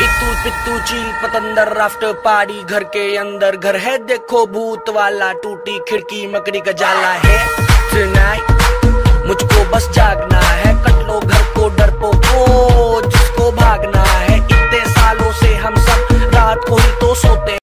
पितू पितू चील, पतंदर राफ्ट पारी, घर के अंदर घर है। देखो भूत वाला टूटी खिड़की, मकड़ी का जाला है। मुझको बस जागना